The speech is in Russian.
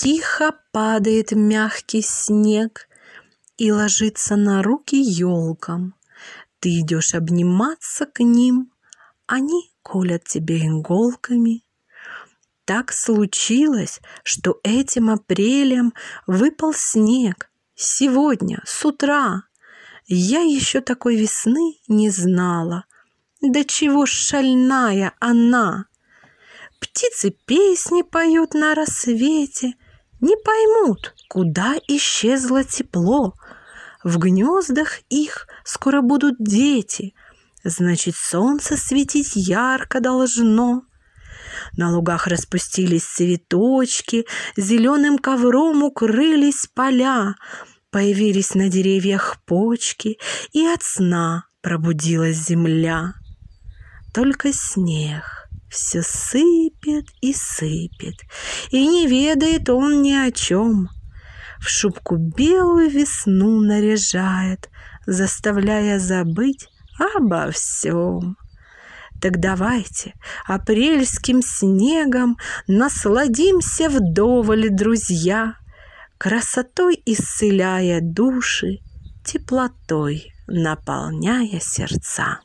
Тихо падает мягкий снег И ложится на руки елкам. Ты идешь обниматься к ним, Они колят тебе иголками. Так случилось, что этим апрелем выпал снег. Сегодня, с утра. Я еще такой весны не знала. Да чего шальная она! Птицы песни поют на рассвете, Не поймут, куда исчезло тепло. В гнездах их скоро будут дети, Значит, солнце светить ярко должно. На лугах распустились цветочки, Зеленым ковром укрылись поля, Появились на деревьях почки, И от сна пробудилась земля. Только снег все сыпет и сыпет, И не ведает он ни о чем. В шубку белую весну наряжает, Заставляя забыть обо всем. Так давайте апрельским снегом Насладимся вдоволь, друзья, Красотой исцеляя души, Теплотой наполняя сердца.